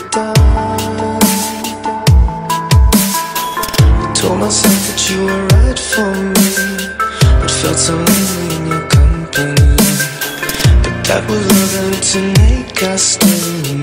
I told myself that you were right for me. But felt so lonely in your company. But that was love and to make us still in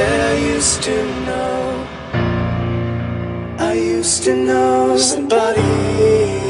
that I used to know. I used to know somebody.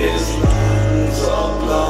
his lands are blind.